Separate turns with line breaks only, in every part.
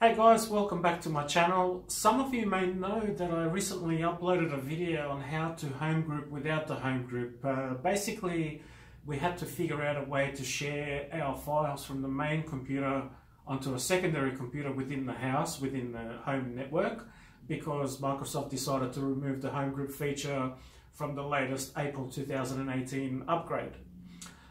Hey guys, welcome back to my channel. Some of you may know that I recently uploaded a video on how to home group without the home group. Uh, basically, we had to figure out a way to share our files from the main computer onto a secondary computer within the house, within the home network, because Microsoft decided to remove the home group feature from the latest April 2018 upgrade.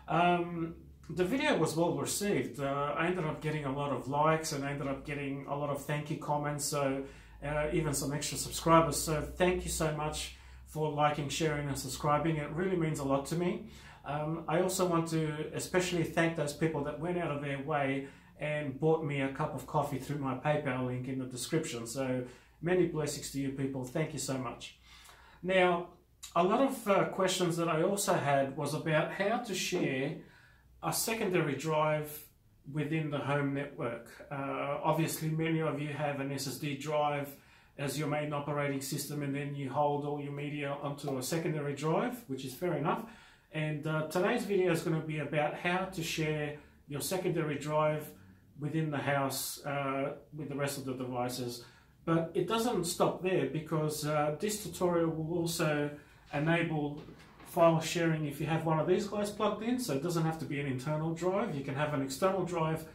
Um, the video was well received. Uh, I ended up getting a lot of likes and I ended up getting a lot of thank you comments, so uh, even some extra subscribers. So thank you so much for liking, sharing, and subscribing. It really means a lot to me. Um, I also want to especially thank those people that went out of their way and bought me a cup of coffee through my PayPal link in the description. So many blessings to you people. Thank you so much. Now, a lot of uh, questions that I also had was about how to share a secondary drive within the home network. Uh, obviously, many of you have an SSD drive as your main operating system and then you hold all your media onto a secondary drive, which is fair enough. And uh, today's video is going to be about how to share your secondary drive within the house uh, with the rest of the devices. But it doesn't stop there because uh, this tutorial will also enable file sharing if you have one of these guys plugged in, so it doesn't have to be an internal drive. You can have an external drive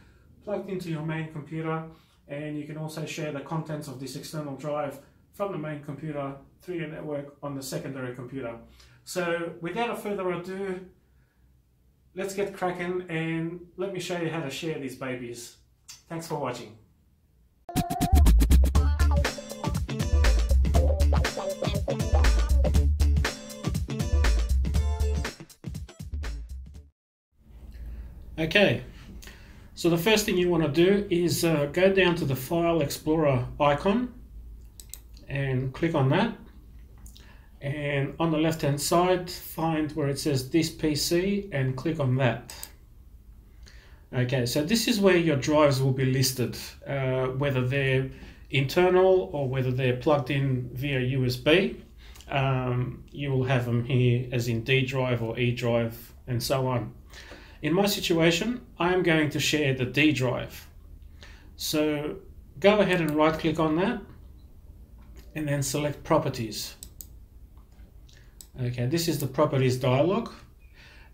plugged into your main computer and you can also share the contents of this external drive from the main computer through your network on the secondary computer. So without further ado, let's get cracking and let me show you how to share these babies. Thanks for watching. Okay, so the first thing you want to do is uh, go down to the File Explorer icon and click on that. And on the left hand side, find where it says this PC and click on that. Okay, so this is where your drives will be listed, uh, whether they're internal or whether they're plugged in via USB. Um, you will have them here as in D drive or E drive and so on. In my situation, I'm going to share the D drive. So go ahead and right click on that and then select properties. Okay, this is the properties dialog.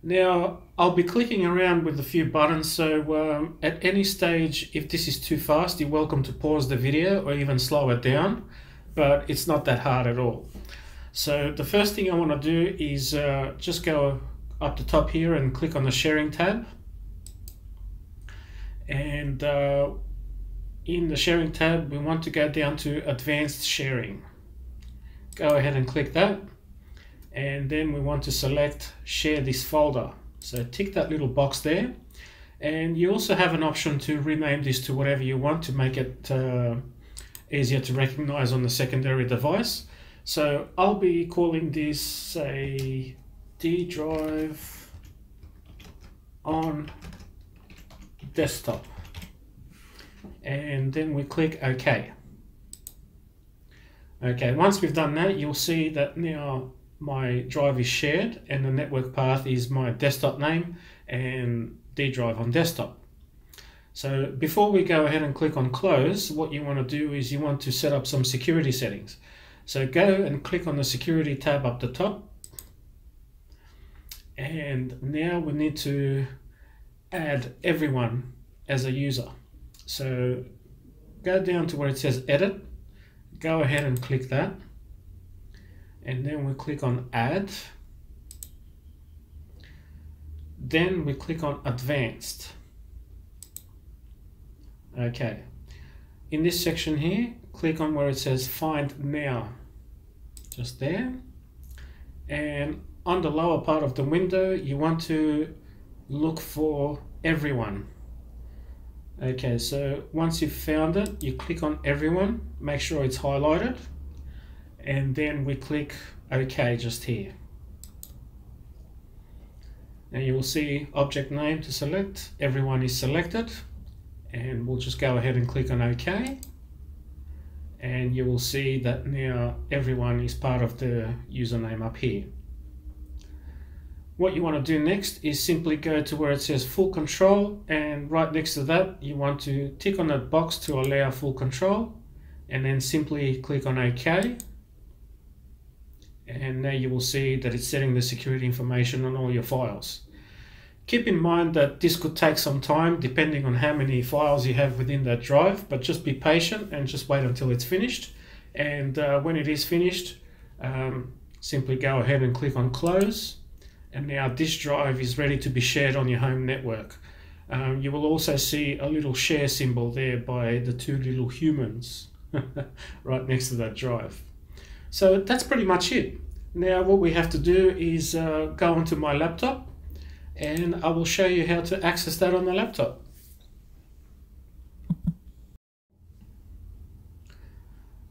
Now, I'll be clicking around with a few buttons, so um, at any stage, if this is too fast, you're welcome to pause the video or even slow it down, but it's not that hard at all. So the first thing I want to do is uh, just go up the top here and click on the sharing tab. And uh, in the sharing tab, we want to go down to advanced sharing. Go ahead and click that. And then we want to select share this folder. So tick that little box there. And you also have an option to rename this to whatever you want to make it uh, easier to recognize on the secondary device. So I'll be calling this a D drive on desktop and then we click OK. Okay, once we've done that, you'll see that now my drive is shared and the network path is my desktop name and D drive on desktop. So before we go ahead and click on close, what you want to do is you want to set up some security settings. So go and click on the security tab up the top and now we need to add everyone as a user. So go down to where it says edit. Go ahead and click that. And then we click on add. Then we click on advanced. Okay. In this section here click on where it says find now. Just there. And on the lower part of the window, you want to look for everyone. Okay, so once you've found it, you click on everyone, make sure it's highlighted, and then we click OK just here. Now you will see object name to select, everyone is selected, and we'll just go ahead and click on OK. And you will see that now everyone is part of the username up here. What you want to do next is simply go to where it says full control and right next to that you want to tick on that box to allow full control and then simply click on OK. And now you will see that it's setting the security information on all your files. Keep in mind that this could take some time depending on how many files you have within that drive but just be patient and just wait until it's finished. And uh, when it is finished um, simply go ahead and click on close and now this drive is ready to be shared on your home network. Um, you will also see a little share symbol there by the two little humans right next to that drive. So that's pretty much it. Now what we have to do is uh, go onto my laptop and I will show you how to access that on the laptop.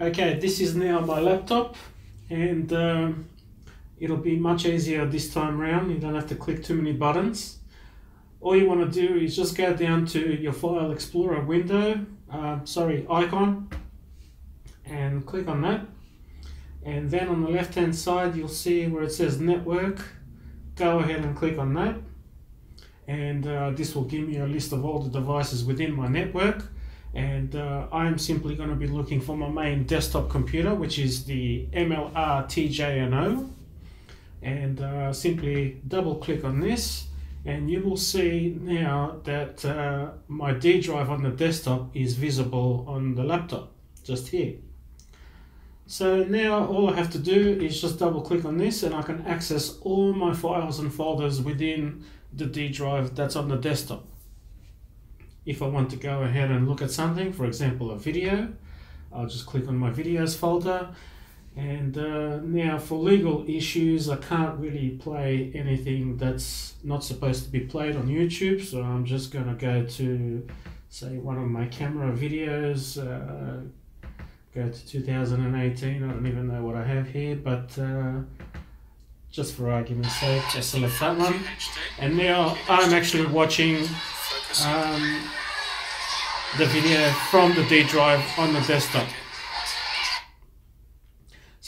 Okay, this is now my laptop and um, it'll be much easier this time around. You don't have to click too many buttons. All you want to do is just go down to your File Explorer window, uh, sorry, icon, and click on that. And then on the left hand side, you'll see where it says Network. Go ahead and click on that. And uh, this will give me a list of all the devices within my network. And uh, I'm simply going to be looking for my main desktop computer, which is the MLR TJNO and uh, simply double click on this and you will see now that uh, my D drive on the desktop is visible on the laptop just here. So now all I have to do is just double click on this and I can access all my files and folders within the D drive that's on the desktop. If I want to go ahead and look at something, for example a video, I'll just click on my videos folder and uh, now for legal issues, I can't really play anything that's not supposed to be played on YouTube. So I'm just going to go to, say, one of my camera videos, uh, go to 2018. I don't even know what I have here, but uh, just for argument's sake, just select that one. And now I'm actually watching um, the video from the D drive on the desktop.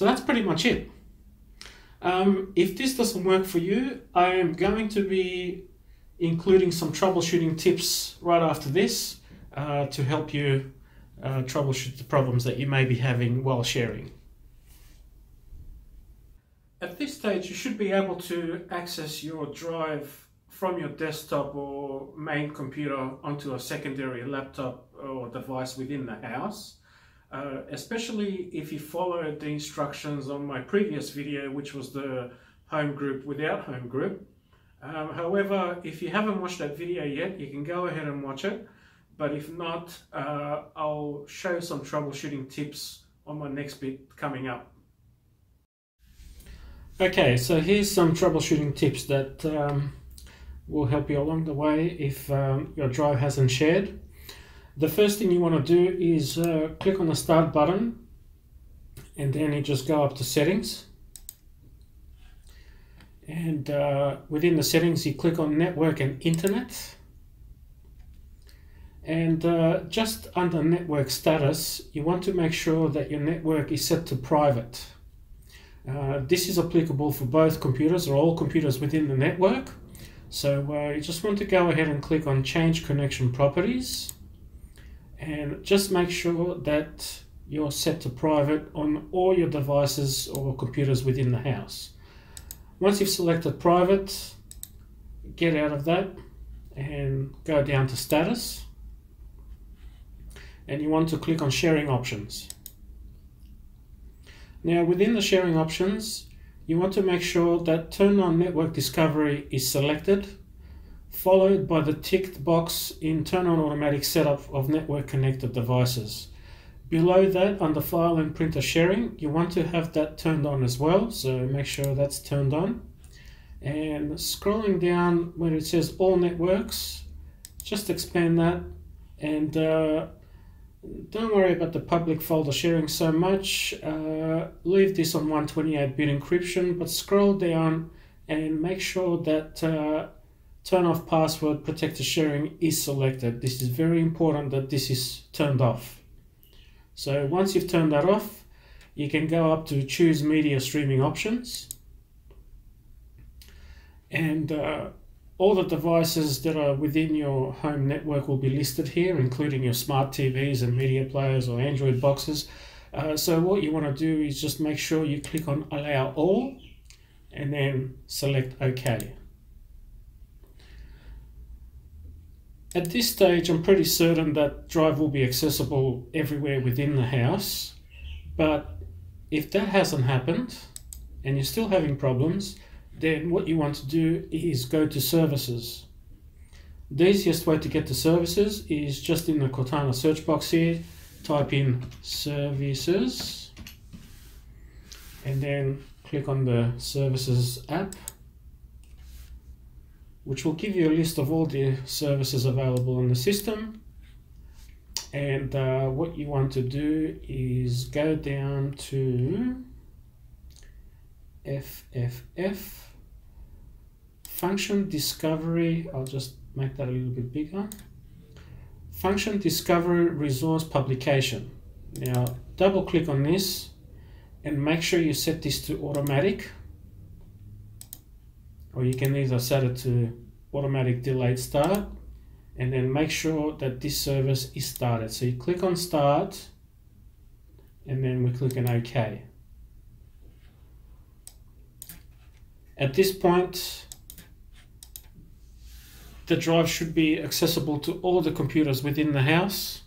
So that's pretty much it. Um, if this doesn't work for you, I am going to be including some troubleshooting tips right after this uh, to help you uh, troubleshoot the problems that you may be having while sharing. At this stage, you should be able to access your drive from your desktop or main computer onto a secondary laptop or device within the house. Uh, especially if you follow the instructions on my previous video, which was the home group without home group. Um, however, if you haven't watched that video yet, you can go ahead and watch it. But if not, uh, I'll show some troubleshooting tips on my next bit coming up. Okay, so here's some troubleshooting tips that um, will help you along the way if um, your drive hasn't shared the first thing you want to do is uh, click on the start button and then you just go up to settings. And uh, within the settings you click on network and internet. And uh, just under network status you want to make sure that your network is set to private. Uh, this is applicable for both computers or all computers within the network. So uh, you just want to go ahead and click on change connection properties and just make sure that you're set to private on all your devices or computers within the house. Once you've selected private, get out of that and go down to status and you want to click on sharing options. Now within the sharing options you want to make sure that turn on network discovery is selected followed by the ticked box in Turn on Automatic Setup of Network Connected Devices. Below that, under File and Printer Sharing, you want to have that turned on as well, so make sure that's turned on. And scrolling down where it says All Networks, just expand that and uh, don't worry about the public folder sharing so much. Uh, leave this on 128-bit encryption, but scroll down and make sure that uh, turn off password protected sharing is selected. This is very important that this is turned off. So once you've turned that off, you can go up to choose media streaming options. and uh, all the devices that are within your home network will be listed here, including your smart TVs and media players or Android boxes. Uh, so what you want to do is just make sure you click on allow all and then select OK. At this stage, I'm pretty certain that Drive will be accessible everywhere within the house, but if that hasn't happened and you're still having problems, then what you want to do is go to services. The easiest way to get to services is just in the Cortana search box here, type in services and then click on the services app which will give you a list of all the services available on the system. And uh, what you want to do is go down to FFF function discovery. I'll just make that a little bit bigger. Function discovery resource publication. Now double click on this and make sure you set this to automatic or you can either set it to automatic delayed start and then make sure that this service is started so you click on start and then we click on OK at this point the drive should be accessible to all the computers within the house.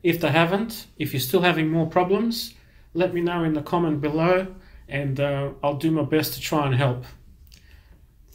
If they haven't, if you're still having more problems, let me know in the comment below and uh, I'll do my best to try and help.